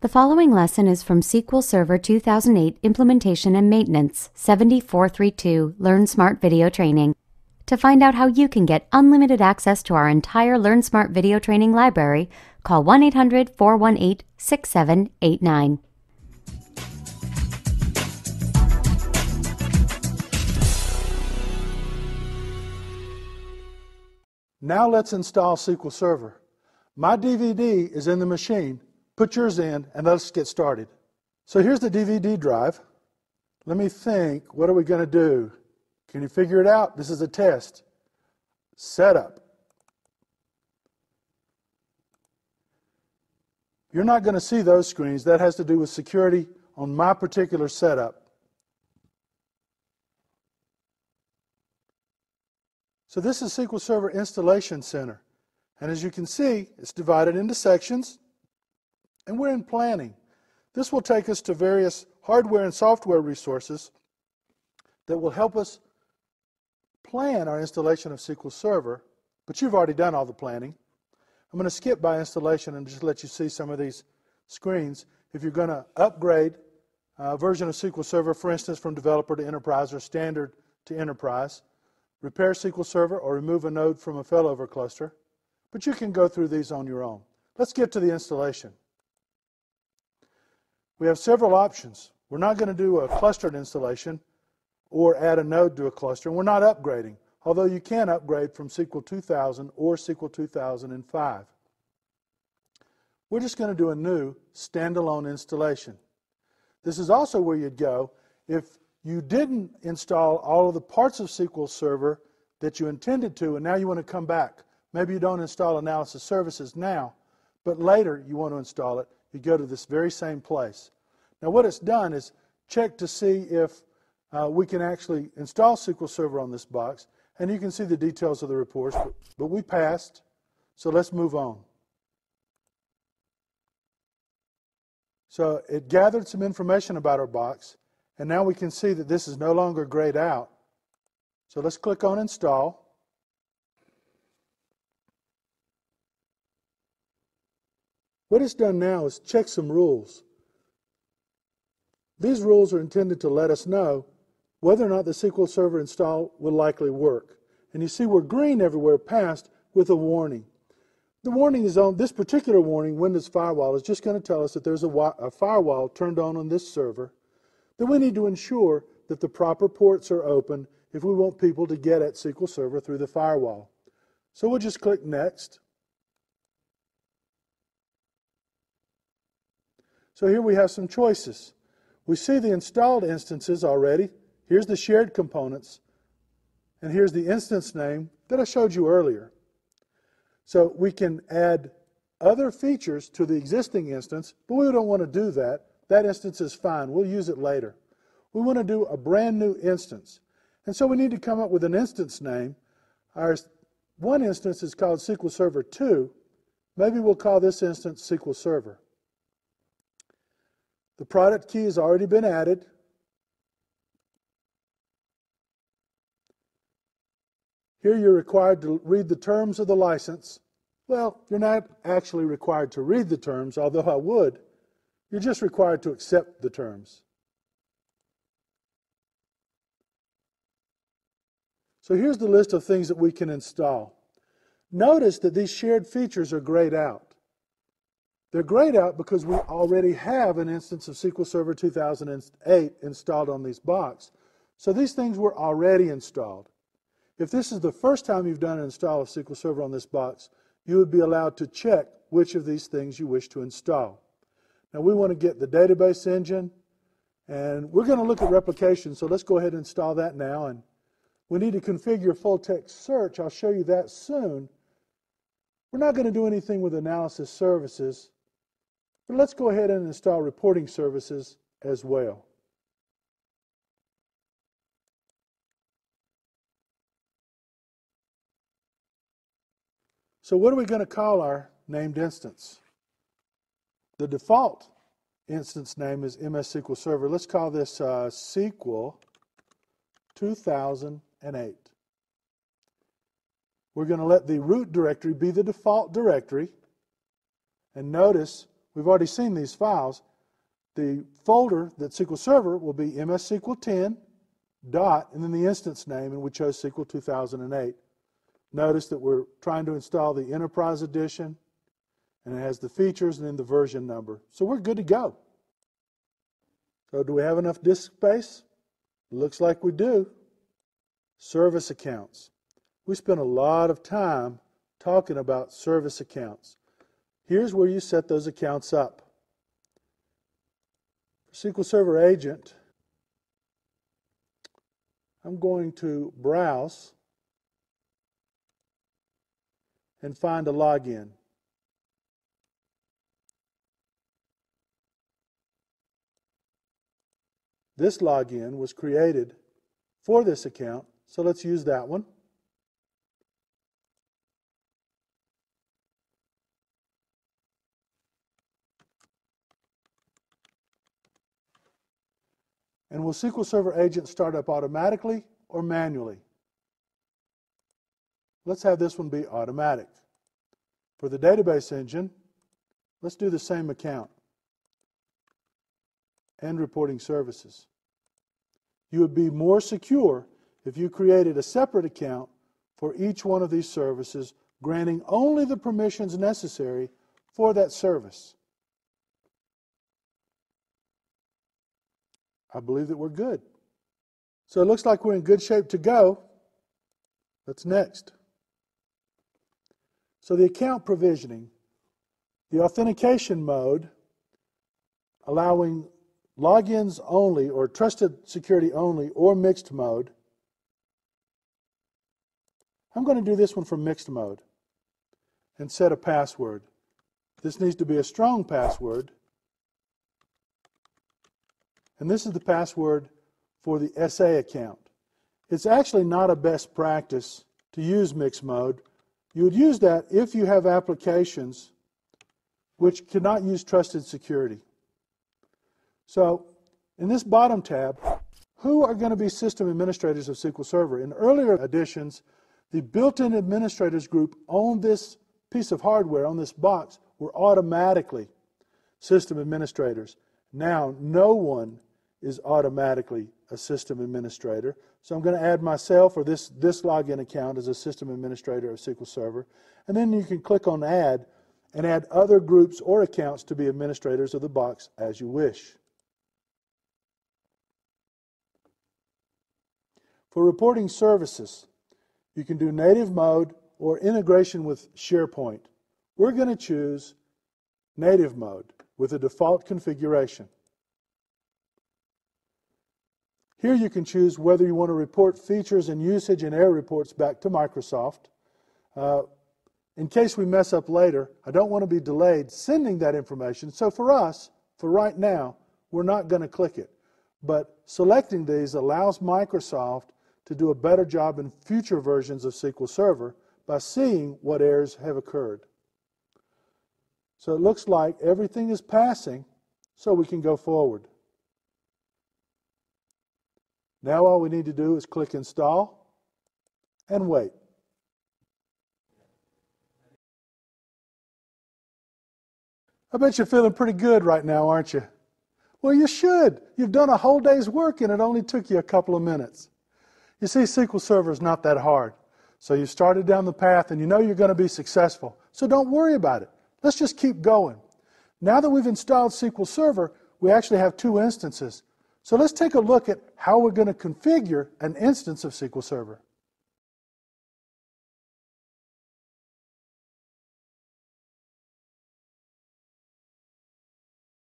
The following lesson is from SQL Server 2008 Implementation and Maintenance 7432 LearnSmart Video Training. To find out how you can get unlimited access to our entire LearnSmart Video Training library, call 1 800 418 6789. Now let's install SQL Server. My DVD is in the machine Put yours in and let's get started. So here's the DVD drive. Let me think. What are we going to do? Can you figure it out? This is a test. Setup. You're not going to see those screens. That has to do with security on my particular setup. So this is SQL Server Installation Center. And as you can see, it's divided into sections and we're in planning. This will take us to various hardware and software resources that will help us plan our installation of SQL Server, but you've already done all the planning. I'm going to skip by installation and just let you see some of these screens. If you're going to upgrade a version of SQL Server, for instance, from developer to enterprise or standard to enterprise, repair SQL Server or remove a node from a failover cluster, but you can go through these on your own. Let's get to the installation. We have several options. We're not going to do a clustered installation or add a node to a cluster, and we're not upgrading, although you can upgrade from SQL 2000 or SQL 2005. We're just going to do a new standalone installation. This is also where you'd go if you didn't install all of the parts of SQL Server that you intended to, and now you want to come back. Maybe you don't install analysis services now, but later you want to install it you go to this very same place. Now, what it's done is check to see if uh, we can actually install SQL Server on this box, and you can see the details of the reports, but, but we passed, so let's move on. So it gathered some information about our box, and now we can see that this is no longer grayed out. So let's click on Install. What it's done now is check some rules. These rules are intended to let us know whether or not the SQL Server install will likely work. And you see we're green everywhere past with a warning. The warning is on this particular warning, Windows Firewall, is just going to tell us that there's a, a firewall turned on on this server, that we need to ensure that the proper ports are open if we want people to get at SQL Server through the firewall. So we'll just click Next. So here we have some choices. We see the installed instances already. Here's the shared components. And here's the instance name that I showed you earlier. So we can add other features to the existing instance, but we don't want to do that. That instance is fine. We'll use it later. We want to do a brand new instance. And so we need to come up with an instance name. Our one instance is called SQL Server 2. Maybe we'll call this instance SQL Server. The product key has already been added. Here you're required to read the terms of the license. Well, you're not actually required to read the terms, although I would. You're just required to accept the terms. So here's the list of things that we can install. Notice that these shared features are grayed out. They're grayed out because we already have an instance of SQL Server 2008 installed on these box. So these things were already installed. If this is the first time you've done an install of SQL Server on this box, you would be allowed to check which of these things you wish to install. Now we want to get the database engine, and we're going to look at replication, so let's go ahead and install that now. And we need to configure full text search. I'll show you that soon. We're not going to do anything with analysis services. But let's go ahead and install reporting services as well. So what are we going to call our named instance? The default instance name is MS SQL Server. Let's call this uh, SQL 2008. We're going to let the root directory be the default directory. And notice we've already seen these files. The folder that SQL Server will be MS SQL 10 dot and then the instance name, and we chose SQL 2008. Notice that we're trying to install the Enterprise Edition, and it has the features and then the version number. So we're good to go. So do we have enough disk space? Looks like we do. Service accounts. We spent a lot of time talking about service accounts. Here's where you set those accounts up. For SQL Server Agent, I'm going to browse and find a login. This login was created for this account, so let's use that one. And will SQL Server Agent start up automatically or manually? Let's have this one be automatic. For the database engine, let's do the same account and reporting services. You would be more secure if you created a separate account for each one of these services, granting only the permissions necessary for that service. I believe that we're good. So it looks like we're in good shape to go. That's next? So the account provisioning, the authentication mode, allowing logins only or trusted security only or mixed mode. I'm going to do this one for mixed mode and set a password. This needs to be a strong password. And this is the password for the SA account. It's actually not a best practice to use mixed mode. You would use that if you have applications which cannot use trusted security. So in this bottom tab, who are going to be system administrators of SQL Server? In earlier editions, the built-in administrators group on this piece of hardware, on this box, were automatically system administrators. Now, no one is automatically a system administrator. So I'm going to add myself or this, this login account as a system administrator of SQL Server. And then you can click on Add and add other groups or accounts to be administrators of the box as you wish. For reporting services, you can do native mode or integration with SharePoint. We're going to choose native mode with a default configuration. Here you can choose whether you want to report features and usage and error reports back to Microsoft. Uh, in case we mess up later, I don't want to be delayed sending that information. So for us, for right now, we're not going to click it. But selecting these allows Microsoft to do a better job in future versions of SQL Server by seeing what errors have occurred. So it looks like everything is passing, so we can go forward. Now all we need to do is click install and wait. I bet you're feeling pretty good right now, aren't you? Well, you should. You've done a whole day's work and it only took you a couple of minutes. You see, SQL Server is not that hard. So you started down the path and you know you're going to be successful. So don't worry about it. Let's just keep going. Now that we've installed SQL Server, we actually have two instances. So let's take a look at how we're going to configure an instance of SQL Server.